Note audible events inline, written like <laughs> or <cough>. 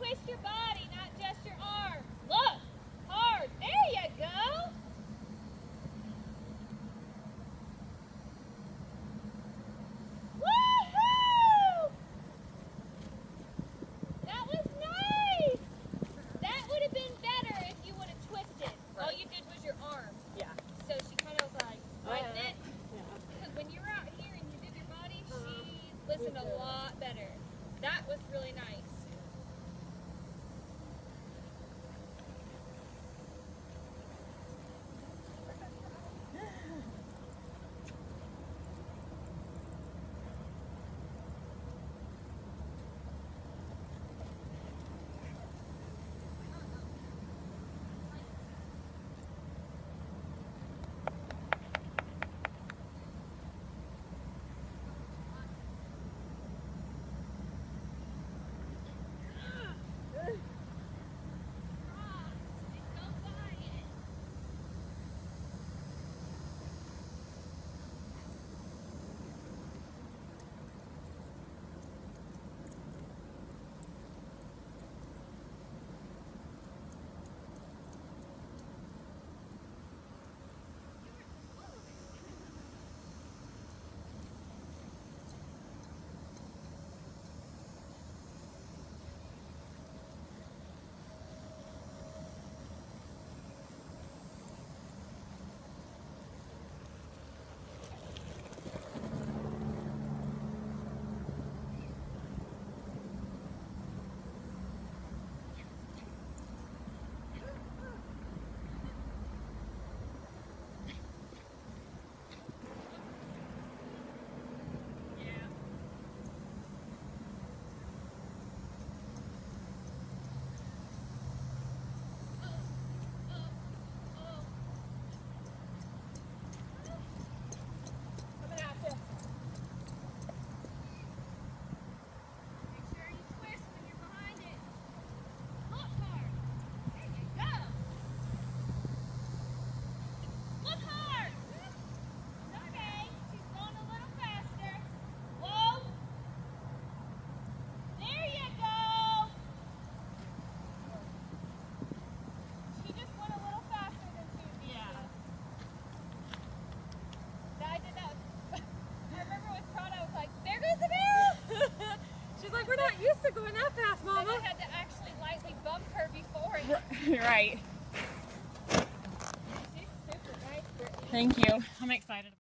Twist your body, not just your arm. Look, hard. There you go. Woohoo! That was nice. That would have been better if you would have twisted. All you did was your arm. Yeah. So she kind of was like, like Uh-huh. that. Yeah. Because <laughs> when you were out here and you did your body, she listened a lot better. That was really nice. <laughs> right. Thank you. I'm excited.